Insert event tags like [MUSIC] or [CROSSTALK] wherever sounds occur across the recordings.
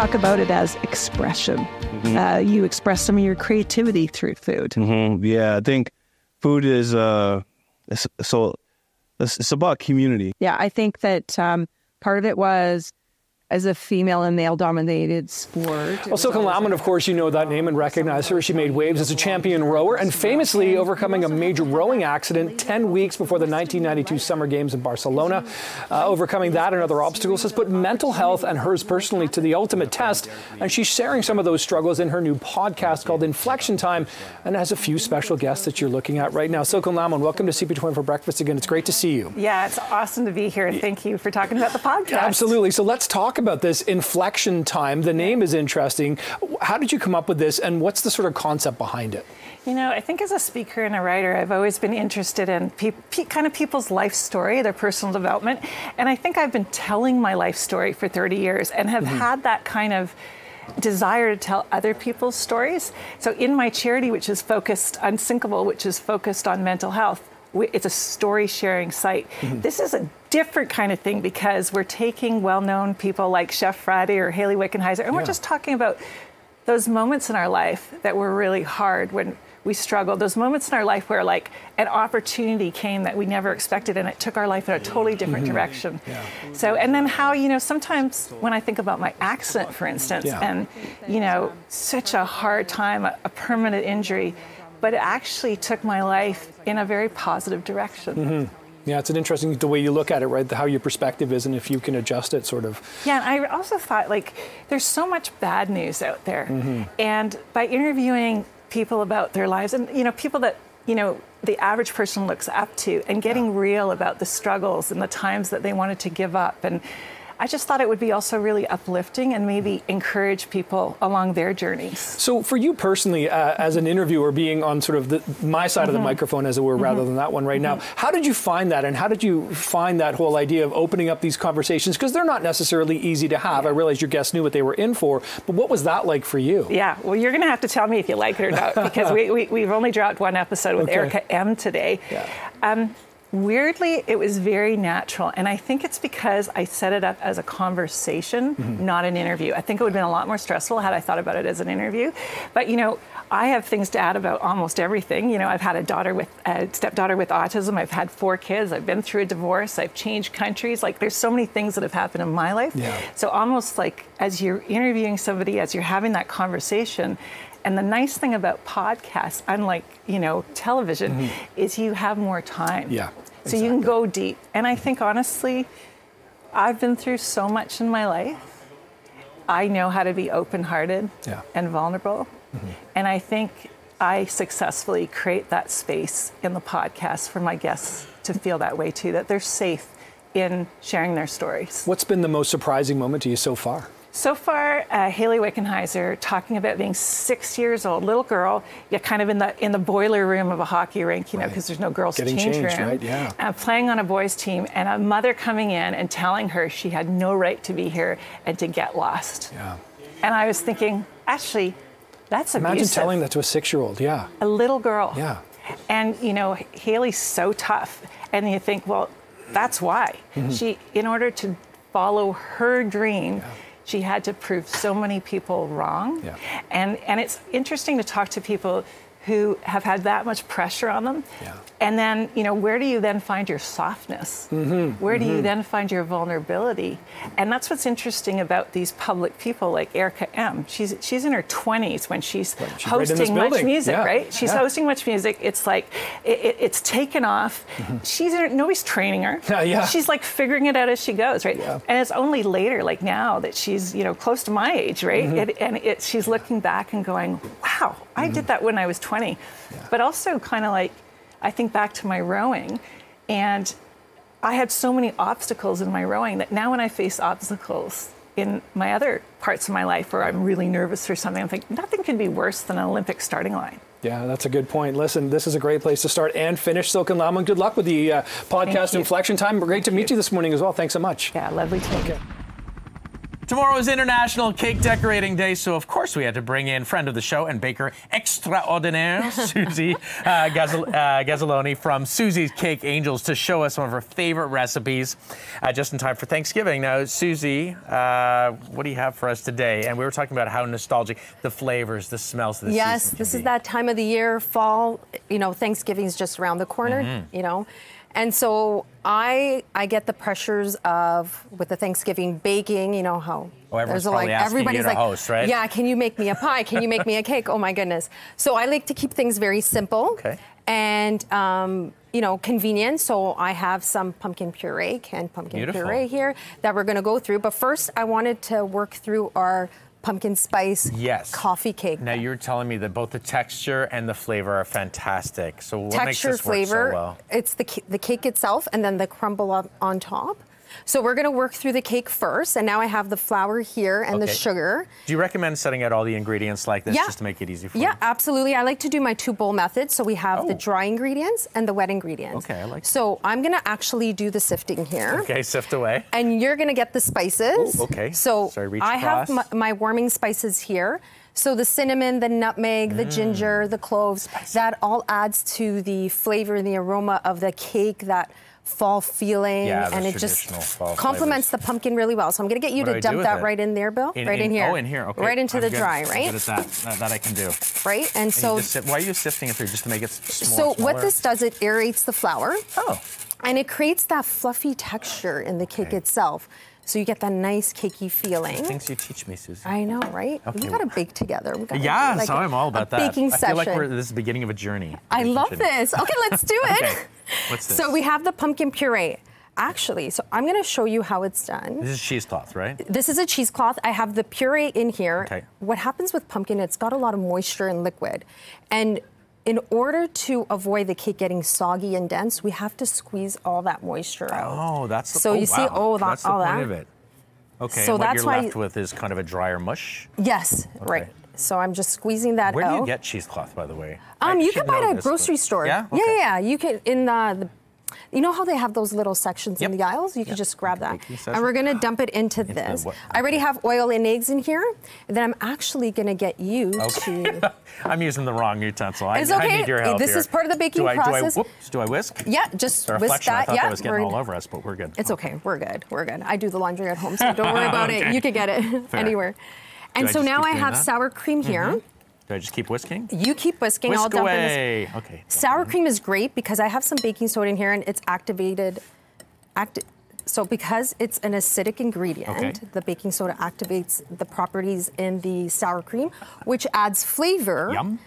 talk about it as expression. Mm-hmm. Uh, you express some of your creativity through food. Mm-hmm. Yeah, I think food is uh, so it's, it's, about community. Yeah, I think that um, part of it was as a female and male dominated sport. Well, Silken Laumann, of course, you know that name and recognize her. She made waves as a champion rower and famously overcoming a major rowing accident 10 weeks before the 1992 Summer Games in Barcelona. Uh, overcoming that and other obstacles has put mental health and hers personally to the ultimate test. And she's sharing some of those struggles in her new podcast called Inflection Time and has a few special guests that you're looking at right now. Silken Laumann, welcome to CP24 Breakfast again. It's great to see you. Yeah, it's awesome to be here. Thank you for talking about the podcast. Absolutely. So let's talk about this inflection time. The name is interesting. How did you come up with this, and what's the sort of concept behind it? You know, I think as a speaker and a writer, I've always been interested in kind of people's life story, their personal development. And I think I've been telling my life story for 30 years and have mm-hmm. had that kind of desire to tell other people's stories. So in my charity, which is focused, Unsinkable, which is focused on mental health, it's a story sharing site. Mm-hmm. This is a different kind of thing because we're taking well known people like Chef Friday or Hayley Wickenheiser, and yeah. we're just talking about those moments in our life that were really hard when we struggled, those moments in our life where like an opportunity came that we never expected and it took our life in a totally different mm-hmm. direction. Yeah. So, and then how, you know, sometimes when I think about my accident, for instance, yeah. and, you know, such a hard time, a, a permanent injury, but it actually took my life in a very positive direction. Mm-hmm. Yeah, it's an interesting the way you look at it, right? How your perspective is, and if you can adjust it, sort of. Yeah, and I also thought like there's so much bad news out there, mm-hmm. and by interviewing people about their lives, and you know, people that you know the average person looks up to, and getting yeah. real about the struggles and the times that they wanted to give up, and I just thought it would be also really uplifting and maybe encourage people along their journeys. So, for you personally, uh, as an interviewer, being on sort of the, my side mm-hmm. of the mm-hmm. microphone, as it were, mm-hmm. rather than that one right mm-hmm. now, how did you find that? And how did you find that whole idea of opening up these conversations? Because they're not necessarily easy to have. I realize your guests knew what they were in for, but what was that like for you? Yeah, well, you're going to have to tell me if you like it or not, because we, we, have only dropped one episode with [LAUGHS] okay. Erica M today. Yeah. Um, Weirdly, it was very natural. And I think it's because I set it up as a conversation, mm-hmm. not an interview. I think it would have been a lot more stressful had I thought about it as an interview. But, you know, I have things to add about almost everything. You know, I've had a daughter with a stepdaughter with autism. I've had four kids. I've been through a divorce. I've changed countries. Like there's so many things that have happened in my life. Yeah. So almost like as you're interviewing somebody, as you're having that conversation, and the nice thing about podcasts, unlike you know television, mm-hmm. is you have more time. Yeah. So exactly. you can go deep. And I think honestly, I've been through so much in my life. I know how to be open-hearted yeah. and vulnerable. Mm-hmm. And I think I successfully create that space in the podcast for my guests to feel that way too, that they're safe in sharing their stories. What's been the most surprising moment to you so far? So far, uh, Hayley Wickenheiser talking about being six years old, little girl, yeah, kind of in the in the boiler room of a hockey rink, you know, because right. there's no girls' Getting change changed, room. Right? Yeah. Uh, playing on a boys' team, and a mother coming in and telling her she had no right to be here and to get lost. Yeah. And I was thinking, actually, that's Imagine abusive. telling that to a six-year-old. Yeah. A little girl. Yeah. And you know, Hayley's so tough, and you think, well, that's why mm-hmm. she, in order to follow her dream. Yeah she had to prove so many people wrong. Yeah. And, and it's interesting to talk to people who have had that much pressure on them. Yeah. And then, you know, where do you then find your softness? Mm-hmm. Where do mm-hmm. you then find your vulnerability? And that's what's interesting about these public people like Erica M. She's she's in her 20s when she's, she's hosting right MuchMusic, yeah. right? She's yeah. hosting MuchMusic. It's like it, it's taken off. Mm-hmm. She's in her, nobody's training her. [LAUGHS] yeah. She's like figuring it out as she goes, right? yeah. And it's only later, like now, that she's you know close to my age, right? Mm-hmm. It, and it, she's looking back and going, "Wow, I did mm-hmm. that when I was 20." But also kind of like I think back to my rowing, and I had so many obstacles in my rowing that now when I face obstacles in my other parts of my life where I'm really nervous or something, I'm thinking nothing can be worse than an Olympic starting line. Yeah, that's a good point. Listen, this is a great place to start and finish Silken Laumann. Good luck with the uh, podcast Inflection Time. Great to meet you this morning as well. Thanks so much. Yeah, lovely to meet you. Tomorrow is International Cake Decorating Day, so of course we had to bring in friend of the show and baker extraordinaire, [LAUGHS] Susie uh, uh, from Susie's Cake Angels to show us some of her favorite recipes uh, just in time for Thanksgiving. Now, Susie, uh, what do you have for us today? And we were talking about how nostalgic the flavors, the smells of the yes, this is that time of the year, fall. You know, Thanksgiving's just around the corner. Mm-hmm. You know, and so I I get the pressures of with the Thanksgiving baking. You know how Oh, everyone's a, probably asking you everybody's like, host, right? yeah, can you make me a pie? Can you make me a cake? Oh my goodness. So I like to keep things very simple. Okay. And um, you know, convenient. So I have some pumpkin puree, canned pumpkin Beautiful. puree here that we're going to go through. But first, I wanted to work through our pumpkin spice Yes. coffee cake. Now you're telling me that both the texture and the flavor are fantastic. So what makes texture, this work flavor. so well? It's the the cake itself, and then the crumble up on top. So we're gonna work through the cake first, and now I have the flour here and the sugar. Do you recommend setting out all the ingredients like this Yeah. just to make it easy for Yeah, you? Yeah, absolutely. I like to do my two bowl method. So we have the Oh. dry ingredients and the wet ingredients. Okay, I like that. So I'm gonna actually do the sifting here. Okay, sift away. And you're gonna get the spices. Ooh, okay. So Sorry, I have my, my warming spices here. So the cinnamon, the nutmeg, Mm. the ginger, the cloves, that all adds to the flavor and the aroma of the cake, that fall feeling, Yeah, and it just complements the pumpkin really well. So I'm gonna get you What to dump that it? right in there, Bill. right in, here. Oh, in here. Okay. Right into I'm the good- dry, I'm right? good at that. that. I can do. Right. And You so, sit- why are you sifting it through? Just to make it s- so small, what this does, it aerates the flour. Oh, And it creates that fluffy texture in the cake Okay. itself. So you get that nice cakey feeling. things you teach me, Susie. I know, right? Okay. We gotta bake together. We gotta yeah, like so a- I'm all about that. Baking I session. feel like we're, this is the beginning of a journey. I love this. Okay, let's do it. Okay. [LAUGHS] What's this? So we have the pumpkin puree. Actually, so I'm gonna show you how it's done. This is cheesecloth, right? This is a cheesecloth. I have the puree in here. Okay. What happens with pumpkin, it's got a lot of moisture and liquid. And in order to avoid the cake getting soggy and dense, we have to squeeze all that moisture out. Oh, that's the, So oh, you see wow. all that- That's the all point that? of it. Okay, So that's you're why- left with is kind of a drier mush. Yes, right. So I'm just squeezing that Where do out. you get cheesecloth, by the way? Um, I you can buy it at a grocery but- store. Yeah? yeah, Okay. yeah. You can in the, the you know how they have those little sections in the aisles? You can just grab that. And we're gonna dump it into the this. what? I already have oil and eggs in here. And then I'm actually gonna get you to [LAUGHS] I'm using the wrong utensil. I, It's I okay. need your help This here. is part of the baking do I, process. Do I, whoops, do I whisk? Yeah, just The whisk reflection, I thought yeah, that was getting all over us, but we're good. It's okay. We're good. We're good. I do the laundry at home, so don't worry about [LAUGHS] it. You can get it [LAUGHS] anywhere. And so now I have that? Mm-hmm. sour cream here. Do I just keep whisking? You keep whisking. I'll Whisk dump in this. away. Okay. Sour cream is great because I have some baking soda in here and it's activated. Acti- so because it's an acidic ingredient, Okay. the baking soda activates the properties in the sour cream, which adds flavor. Yum.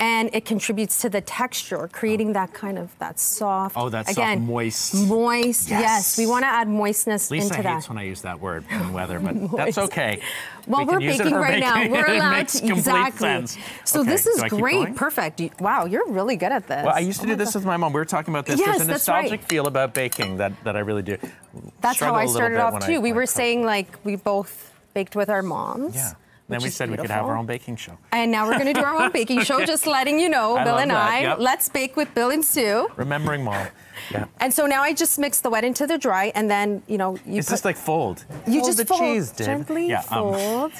And it contributes to the texture, creating that kind of that soft. Oh, that soft, again, moist. Moist, yes. Yes. We want to add moistness Lisa into hates that. when I use that word in [LAUGHS] weather, but [LAUGHS] that's okay. Well, We are can use it baking right now. We're [LAUGHS] allowed to exactly. sense. So Okay, this is I great, going? perfect. Wow, you're really good at this. Well, I used to Oh do this God. with my mom. We were talking about this. Yes, There's a that's right. nostalgic feel about baking that, that I really do. That's how Struggle I a little started off when I- too. we were saying like we both baked with our moms. Yeah. Then we is said we could have our own baking show. And now we're going to do our own baking show. Just [LAUGHS] letting you know, I Bill and that, I. yep. Let's bake with Bill and Sue. Remembering mom. [LAUGHS] Yeah. And so now I just mix the wet into the dry, and then you know you It's put, just like fold. you Fold just the fold cheese, Dave. gently Yeah, um, fold.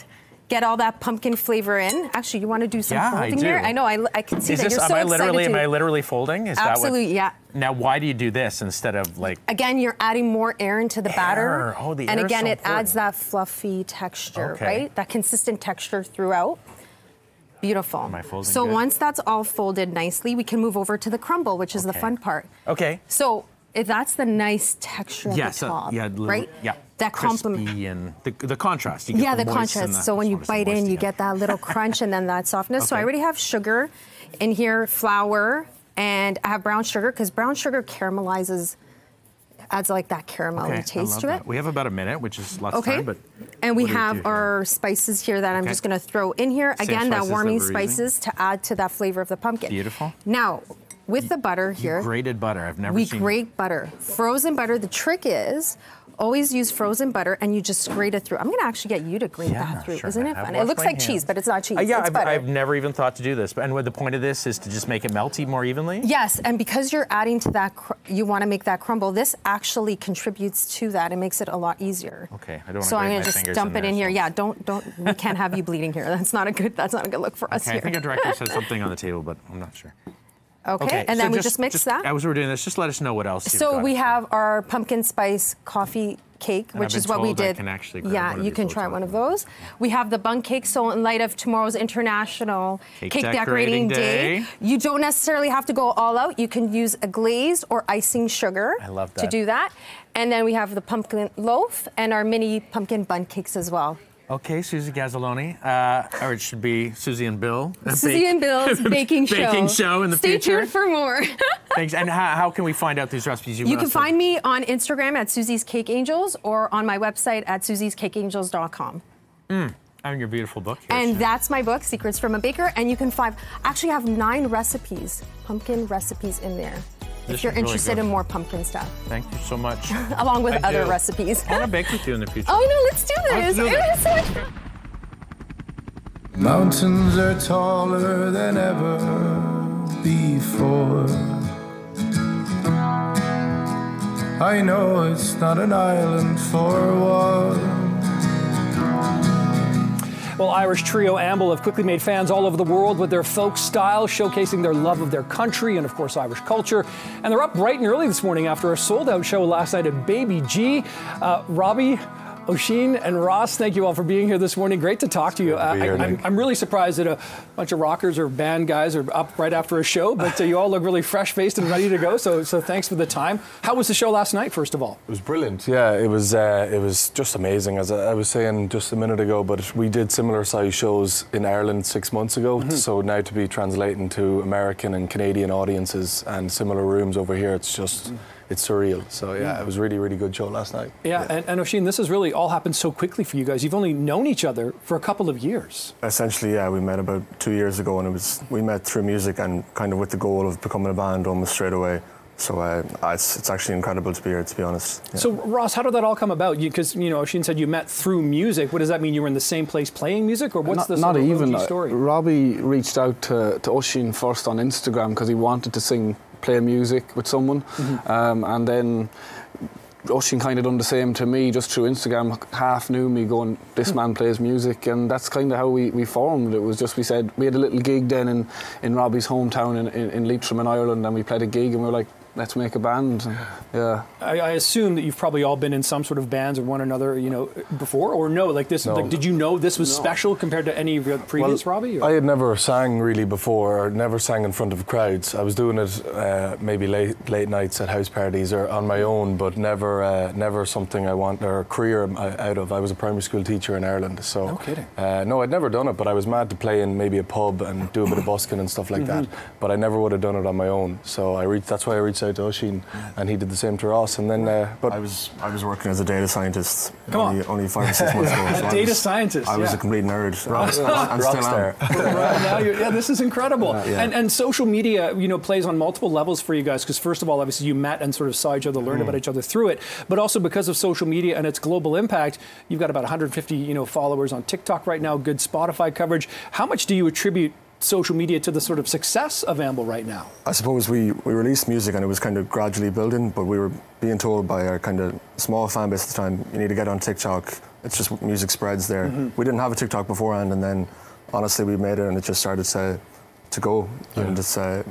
Get all that pumpkin flavor in. Actually, you want to do some Yeah, I folding do. here? I know. I, I can see Is that this? you're am so I excited literally? to. Am I literally folding? Is Absolutely, that yeah. Now, why do you do this instead of like? Again, you're adding more air into the batter. Air. Oh, the And again, so it adds that fluffy texture, Okay. right? That consistent texture throughout. Beautiful. Am I folding so good? once that's all folded nicely, we can move over to the crumble, which is the fun part. Okay. So if that's the nice texture Yes. at the uh, top, yeah. little- right? Yeah. That complement. Crispy and the, the contrast. You get Yeah, the and contrast. the- so when you just wanna say bite in, you get that little crunch and then that softness. So I already have sugar in here, flour, and I have brown sugar because brown sugar caramelizes, adds like that caramel Okay, taste to that. it. We have about a minute, which is lots Okay. of time, but. and we have our spices here that I'm just going to throw in here. Same Again, that that warming using? spices to add to that flavor of the pumpkin. Beautiful. Now, with the butter You here, grated butter. I've never we seen. grate butter. Frozen butter. The trick is always use frozen butter and you just grate it through. I'm going to actually get you to grate Yeah, that through. sure. Isn't it fun? It looks like hands. cheese, but it's not cheese. Uh, yeah, I've. I've never even thought to do this. But and what the point of this is to just make it melty more evenly. Yes, and because you're adding to that, cr- you want to make that crumble. This actually contributes to that. It makes it a lot easier. Okay, I don't want to. So I'm gonna just dump it in here. so- Yeah, don't don't. We can't have you bleeding here. That's not a good. That's not a good look for us Okay, I think our director said [LAUGHS] something on the table, but I'm not sure. Okay, and so then we just mix that. As we're doing this, just let us know what else. So we have our pumpkin spice coffee cake, And which is what we did. can actually grab yeah, you can try one of those. We have the bun cake. So in light of tomorrow's International Cake Cake, Decorating Decorating, Day. Day, you don't necessarily have to go all out. You can use a glazed or icing sugar I love to do that. And then we have the pumpkin loaf and our mini pumpkin bun cakes as well. Okay, Susie Gazzoloni, uh, or it should be Susie and Bill. [LAUGHS] Susie and Bill's [LAUGHS] baking show. Baking show in the Stay future. tuned for more. [LAUGHS] Thanks. And how, how can we find out these recipes? You can find me on Instagram at Susie's Cake Angels or on my website at susiescakeangels.com. on your beautiful book. Here, And Sue. that's my book, Secrets from a Baker. And you can find, actually have nine recipes, pumpkin recipes in there. This if you're is really interested in more pumpkin stuff, Thank you so much. [LAUGHS] along with I other do. recipes. I want to bake with you in the [LAUGHS] future. Oh no, let's do Let's this. do It this. was so much fun. Mountains are taller than ever before. I know it's not an island for one. Well, Irish trio Amble have quickly made fans all over the world with their folk style, showcasing their love of their country and, of course, Irish culture. And they're up bright and early this morning after a sold out show last night at Baby G. Uh, Robbie, Oisín, and Ross, thank you all for being here this morning. Great to talk to you. Uh, I, am I'm really surprised that a bunch of rockers or band guys are up right after a show, but uh, you all look really fresh faced and ready to go. So, so thanks for the time. How was the show last night, first of all? It was brilliant. Yeah, it was. Uh, it was just amazing. As I was saying just a minute ago, but we did similar size shows in Ireland six months ago. Mm-hmm. So now to be translating to American and Canadian audiences and similar rooms over here, it's just it's surreal. So yeah, it was really really good show last night. Yeah, And, and Oisín, this has really all happened so quickly for you guys. You've only known each other for a couple of years. Essentially, yeah, we met about two years ago, and it was we met through music and kind of with the goal of becoming a band almost straight away. So uh, it's, it's actually incredible to be here, to be honest. Yeah. So, Ross, how did that all come about? Because you, know, Oisín said you met through music. What does that mean? You were in the same place playing music, or what's not, the not even. OG uh, story? Robbie reached out to, to Oisín first on Instagram because he wanted to sing, play music with someone, Mm-hmm. um, and then Oisín kind of done the same to me just through Instagram. Half knew me, going, Hmm. this man plays music, and that's kind of how we, we formed. It was just we said we had a little gig then in, in Robbie's hometown in, in, in Leitrim in Ireland, and we played a gig, and we were like, let's make a band. Yeah. I, I assume that you've probably all been in some sort of bands or one another, you know, before, or no? Like this, No. like, did you know this was special compared to any of your previous Robbie? or- I had never sang really before, or never sang in front of crowds. I was doing it uh, maybe late late nights at house parties or on my own, but never uh, never something I want or a career uh, out of. I was a primary school teacher in Ireland, so No kidding. Uh, no, I'd never done it, but I was mad to play in maybe a pub and do a bit of busking and stuff like that. Mm-hmm. But I never would have done it on my own. So I reached. That's why I reached out to Oisín, and he did the same to Ross. And then, uh, but I was I was working as a data scientist Come on. only, only five or six months ago. [LAUGHS] so I data was- scientist, I was yeah. a complete nerd. rock, I'm still star. [LAUGHS] right now, yeah, this is incredible. Yeah. And, and social media, you know, plays on multiple levels for you guys. Because first of all, obviously, you met and sort of saw each other, learned about each other through it. But also because of social media and its global impact, you've got about 150, you know, followers on TikTok right now. Good Spotify coverage. How much do you attribute social media to the sort of success of Amble right now? I suppose we, we released music and it was kind of gradually building, but we were being told by our kind of small fan base at the time, you need to get on TikTok. It's just music spreads there. We didn't have a TikTok beforehand, and then honestly we made it and it just started to to go. And it's, uh,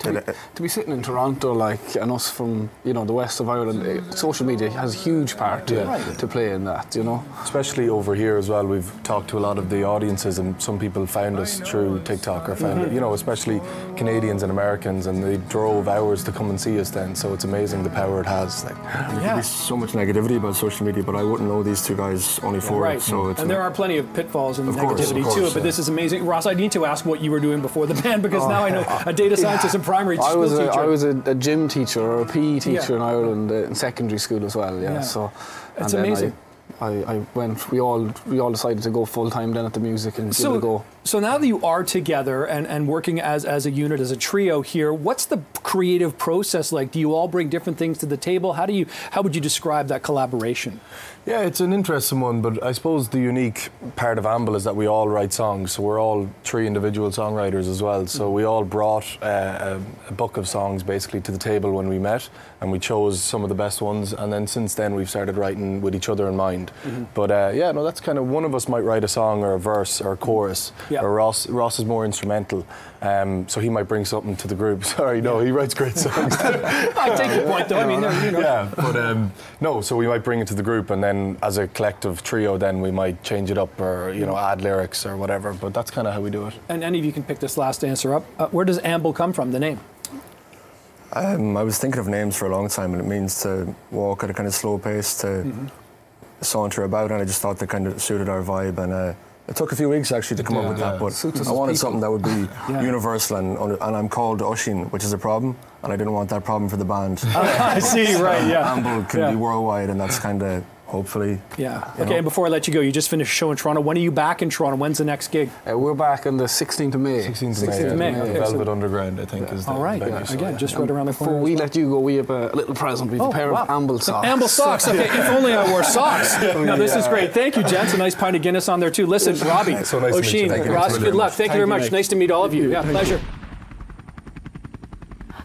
To be, uh, to be sitting in Toronto, like, and us from you know the west of Ireland, social media has a huge part to, to play in that. You know. especially over here as well. We've talked to a lot of the audiences, and some people found us through TikTok or found it, you know, especially Canadians and Americans, and they drove hours to come and see us then. So it's amazing the power it has. Like, there could be so much negativity about social media, but I wouldn't know these two guys only for Right. it. So it's and there are plenty of pitfalls and Of course, negativity of course, to it, but yeah. this is amazing. Ross, I need to ask what you were doing before the [LAUGHS] band because oh. now I know a data [LAUGHS] scientist and primary Oh. I school was a, teacher. I was a, a gym teacher or a PE teacher Yeah. in Ireland uh, in secondary school as well. Yeah. Yeah. So. It's amazing. I I, I went. We all we all decided to go full time then at the music and give it a go. So now that you are together and, and working as, as a unit, as a trio here, what's the creative process like? Do you all bring different things to the table? How do you how would you describe that collaboration? Yeah, it's an interesting one, but I suppose the unique part of Amble is that we all write songs. So we're all three individual songwriters as well. So we all brought uh, a, a book of songs basically to the table when we met, and we chose some of the best ones. And then since then, we've started writing with each other in mind. But uh, yeah, no, that's kind of one of us might write a song or a verse or a chorus, Yeah. or Ross. Ross is more instrumental, um, so he might bring something to the group. [LAUGHS] Sorry, no, he writes great songs. [LAUGHS] I take your point, though. I mean, you know. yeah, but um, no, so we might bring it to the group, and then as a collective trio, then we might change it up or you know add lyrics or whatever. But that's kind of how we do it. And any of you can pick this last answer up. Uh, where does Amble come from, the name? Um, I was thinking of names for a long time, and it means to walk at a kind of slow pace, to Mm-hmm. saunter about, and I just thought that kind of suited our vibe. And uh, it took a few weeks actually to come up with that, but I wanted people. something that would be [LAUGHS] universal, and, and I'm called Oisín, which is a problem, and I didn't want that problem for the band. [LAUGHS] I see, right, yeah. Amble can Yeah. be worldwide, and that's kind of hopefully. Yeah. Okay, know. and before I let you go, you just finished a show in Toronto. When are you back in Toronto? When's the next gig? Uh, we're back on the 16th of May. 16th 16th of May, yeah, okay, Velvet so- Underground, I think, is the All right. venue, so, Again, yeah. just right around the corner. Before we well. let you go, we have a little present. We have Oh, a pair wow. of Amble socks. Amble socks. [LAUGHS] Okay, if only I wore socks. [LAUGHS] No, this is great. Thank you, gents. A nice pint of Guinness on there too. Listen, [LAUGHS] Robbie, So nice to. Oisín, Ross, good luck. Thank you very much. Nice to meet all of you. Yeah, pleasure.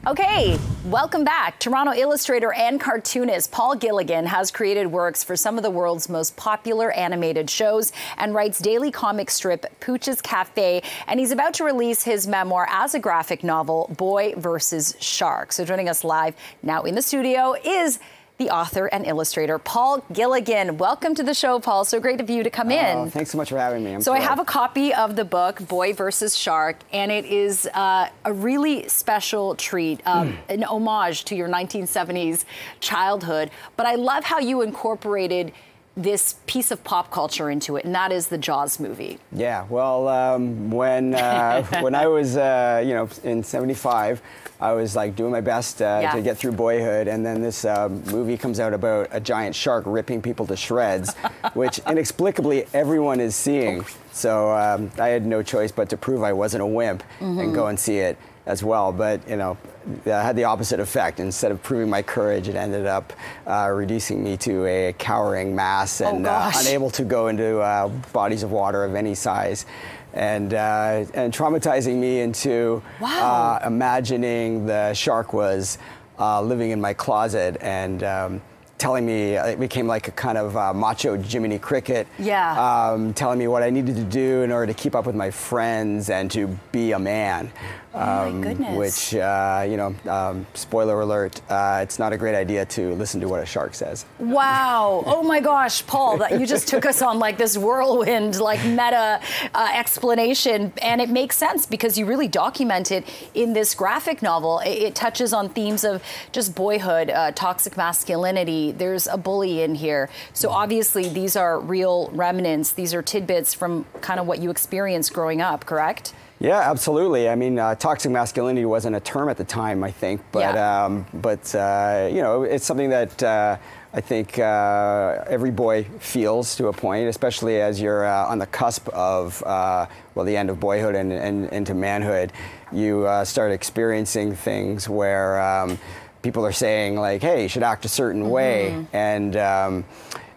Okay, welcome back. Toronto illustrator and cartoonist Paul Gilligan has created works for some of the world's most popular animated shows and writes daily comic strip Pooch's Cafe. And he's about to release his memoir as a graphic novel, Boy versus Shark. So joining us live now in the studio is the author and illustrator Paul Gilligan. Welcome to the show, Paul. So great of you to come in. Oh, thanks so much for having me. I'm So I have a copy of the book Boy versus Shark, and it is uh, a really special treat, um, an homage to your 1970s childhood. But I love how you incorporated this piece of pop culture into it, and that is the Jaws movie. Yeah, well, um, when uh, [LAUGHS] when I was, uh, you know, in '75, I was like doing my best uh, Yeah. to get through boyhood, and then this um, movie comes out about a giant shark ripping people to shreds, [LAUGHS] which inexplicably everyone is seeing. So um, I had no choice but to prove I wasn't a wimp and go and see it as well. But you know, that had the opposite effect. Instead of proving my courage, it ended up uh, reducing me to a cowering mass and uh, unable to go into uh, bodies of water of any size. And, uh, and traumatizing me into Wow. uh, imagining the shark was uh, living in my closet and um, telling me, it became like a kind of uh, macho Jiminy Cricket, Yeah. um, telling me what I needed to do in order to keep up with my friends and to be a man. Oh my goodness. Which, uh, you know, um, spoiler alert, uh, it's not a great idea to listen to what a shark says. Wow. Oh my gosh, Paul, that you just took us on like this whirlwind, like meta uh, explanation. And it makes sense because you really document it in this graphic novel. It, it touches on themes of just boyhood, uh, toxic masculinity. There's a bully in here. So obviously, these are real remnants. These are tidbits from kind of what you experienced growing up, correct? Yeah, absolutely. I mean, uh, toxic masculinity wasn't a term at the time, I think, but Yeah. um, but uh, you know, it's something that uh, I think uh, every boy feels to a point, especially as you're uh, on the cusp of uh, well, the end of boyhood and, and into manhood. You uh, start experiencing things where. Um, People are saying like, "Hey, you should act a certain way," and um,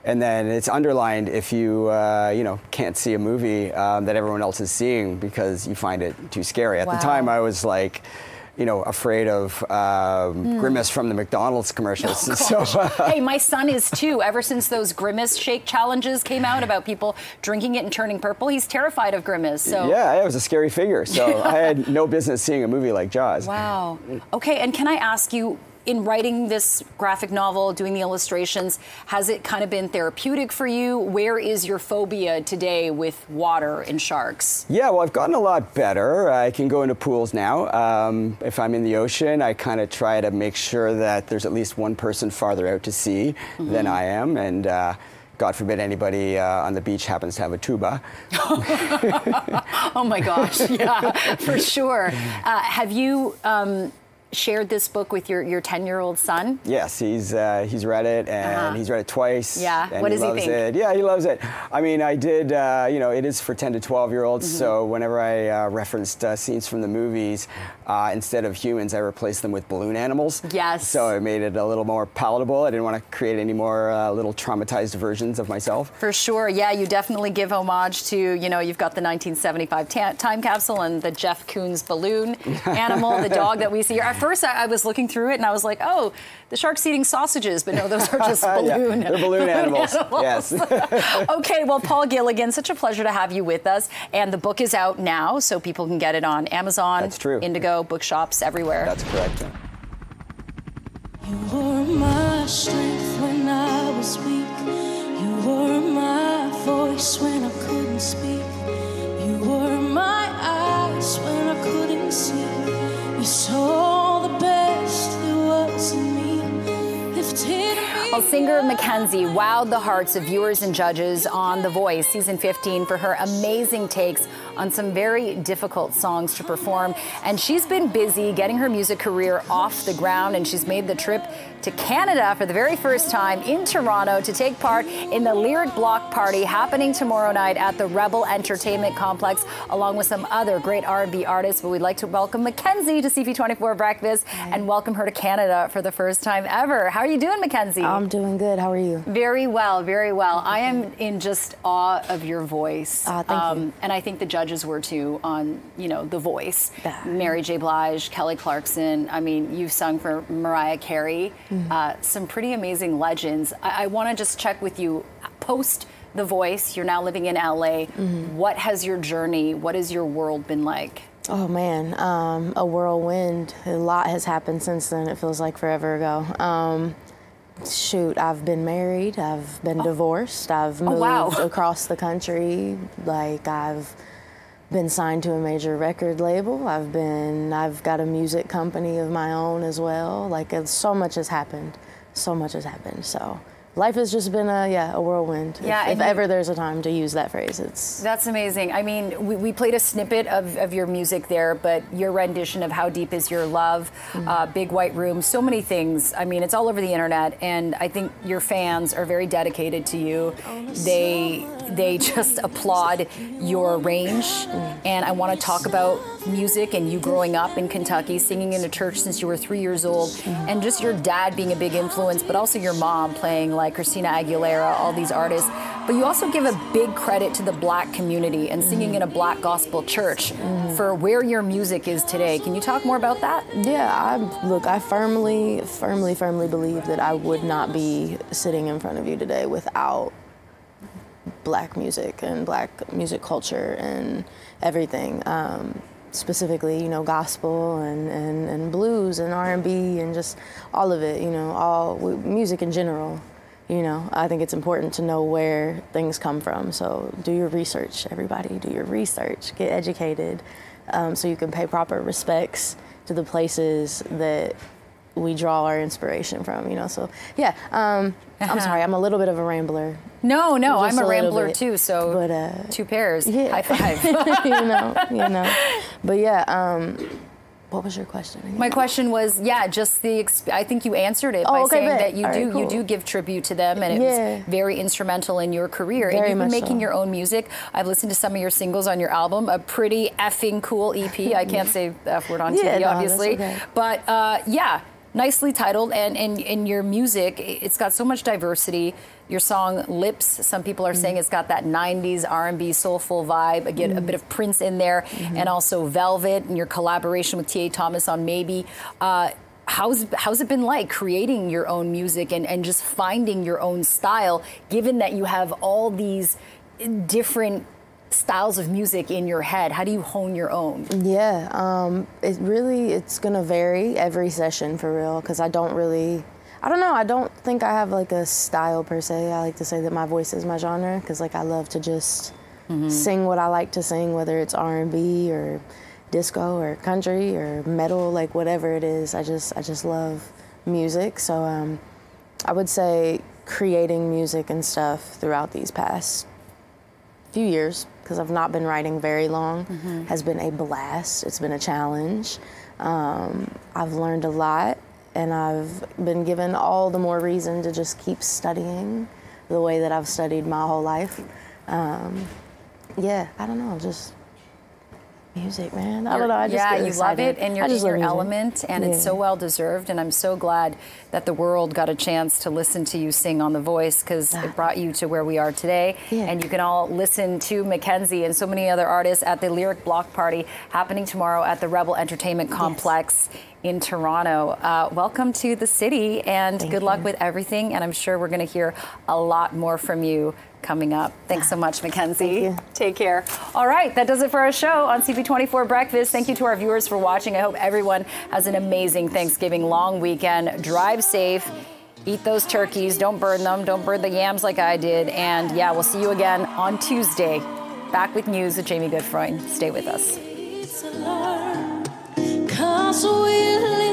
and then it's underlined if you uh, you know can't see a movie um, that everyone else is seeing because you find it too scary. At Wow. the time, I was like. You know, afraid of um, Grimace from the McDonald's commercials. [LAUGHS] so, uh, [LAUGHS] hey, my son is too. Ever since those Grimace shake challenges came out about people drinking it and turning purple, he's terrified of Grimace. So yeah, it was a scary figure. So [LAUGHS] I had no business seeing a movie like Jaws. Wow. Okay, and can I ask you, in writing this graphic novel, doing the illustrations, has it kind of been therapeutic for you? Where is your phobia today with water and sharks? Yeah, well, I've gotten a lot better. I can go into pools now. Um, if I'm in the ocean, I kind of try to make sure that there's at least one person farther out to sea than I am, and. Uh, God forbid anybody uh, on the beach happens to have a tuba. [LAUGHS] Oh my gosh, yeah, for sure. Uh, have you um, shared this book with your your 10 year old son. Yes, he's uh, he's read it and Uh-huh. he's read it twice. Yeah, and what he does he loves think? it. Yeah, he loves it. I mean, I did. Uh, you know, it is for 10 to 12 year olds. Mm-hmm. So whenever I uh, referenced uh, scenes from the movies, uh, instead of humans, I replaced them with balloon animals. Yes. So it made it a little more palatable. I didn't want to create any more uh, little traumatized versions of myself. For sure, yeah, you definitely give homage to, you know, you've got the 1975 ta- time capsule and the Jeff Koons balloon [LAUGHS] animal, the dog that we see here. At first, I, I was looking through it and I was like, oh, the shark's eating sausages, but no, those are [LAUGHS] just Yeah, balloon. they're balloon animals. Yes. [LAUGHS] okay, well, Paul Gilligan, such a pleasure to have you with us. And the book is out now, so people can get it on Amazon, That's true. Indigo, bookshops, everywhere. That's correct. You were my strength when I was weak. You were my voice when I couldn't speak. You were my eyes when I couldn't see. You saw Well, singer Mackenzie wowed the hearts of viewers and judges on The Voice season 15 for her amazing takes on some very difficult songs to perform. And she's been busy getting her music career off the ground, and she's made the trip to Canada for the very first time in Toronto to take part in the Lyric Block Party happening tomorrow night at the Rebel Entertainment Complex, along with some other great R&B artists. But we'd like to welcome Mackenzie to CP24 Breakfast and welcome her to Canada for the first time ever. How are you doing, Mackenzie? I'm doing good. How are you? Very well, very well. I am in just awe of your voice. Ah, thank you. And I think the judges were too on, you know, The Voice. Yeah. Mary J. Blige, Kelly Clarkson. I mean, you've sung for Mariah Carey. Mm-hmm. Uh, some pretty amazing legends. I, I want to just check with you post The Voice. You're now living in LA. Mm-hmm. What has your journey, what has your world been like? Oh man, um, a whirlwind. A lot has happened since then. It feels like forever ago. Um, shoot, I've been married. I've been divorced. I've Oh, moved wow. across the country. Like I've been signed to a major record label. I've been. I've got a music company of my own as well. Like it's, so much has happened. So much has happened. So. Life has just been a yeah a whirlwind. Yeah, if, if you- ever there's a time to use that phrase, it's That's amazing. I mean, we, we played a snippet of, of your music there, but your rendition of How Deep Is Your Love, uh, Big White Room, so many things. I mean, it's all over the internet, and I think your fans are very dedicated to you. They they just applaud your range, and I want to talk about music and you growing up in Kentucky, singing in a church since you were three years old, and just your dad being a big influence, but also your mom playing like Christina Aguilera, all these artists. But you also give a big credit to the black community and singing in a black gospel church for where your music is today. Can you talk more about that? Yeah, I look, I firmly, firmly, firmly believe that I would not be sitting in front of you today without black music and black music culture and everything. Um, specifically, you know, gospel and, and, and blues and R&B and just all of it, you know, all music in general. You know, I think it's important to know where things come from. So do your research, everybody. Do your research. Get educated, um, so you can pay proper respects to the places that we draw our inspiration from. You know, so yeah. Um, I'm sorry, I'm a little bit of a rambler. No, no, Just I'm a, a rambler bit. too, so But, uh, two pairs. yeah. High five. [LAUGHS] you know, you know. [LAUGHS] But yeah, um, what was your question? again? My question was, yeah, just the. Exp- I think you answered it Oh, by okay, saying bet. that you All do right, you do give tribute to them, and it Yeah. was very instrumental in your career. Very and you've been making so. your own music. I've listened to some of your singles on your album. A pretty effing cool EP. I can't [LAUGHS] say the f word on Yeah, TV, no, obviously, okay. but uh, yeah. Nicely titled, and, and, and your music, it's got so much diversity. Your song "Lips," some people are Mm-hmm. saying it's got that '90s R&B soulful vibe. Again, a Mm-hmm. bit of Prince in there, and also Velvet, and your collaboration with T.A. Thomas on "Maybe." Uh, how's how's it been like creating your own music and, and just finding your own style, given that you have all these different styles of music in your head? How do you hone your own? Yeah, um, it really it's gonna vary every session for real because I don't really, I don't know. I don't think I have like a style per se. I like to say that my voice is my genre because like I love to just sing what I like to sing, whether it's R and B or disco or country or metal, like whatever it is. I just I just love music. So um, I would say creating music and stuff throughout these past few years because I've not been writing very long has been a blast. It's been a challenge. Um, I've learned a lot, and I've been given all the more reason to just keep studying the way that I've studied my whole life. Um, yeah, I don't know, just music, man. I don't know. I just yeah, you love it, and you're in your element, and it's so well deserved. And I'm so glad that the world got a chance to listen to you sing on The Voice because it brought you to where we are today. And you can all listen to Mackenzie and so many other artists at the Lyric Block Party happening tomorrow at the Rebel Entertainment Complex. In Toronto. Uh, welcome to the city and good luck with everything. And I'm sure we're going to hear a lot more from you coming up. Thanks so much, Mackenzie. Take care. All right, that does it for our show on CP24 Breakfast. Thank you to our viewers for watching. I hope everyone has an amazing Thanksgiving long weekend. Drive safe. Eat those turkeys. Don't burn them. Don't burn the yams like I did. And yeah, we'll see you again on Tuesday. Back with news with Jamie Goodfreund. Stay with us. Cause we live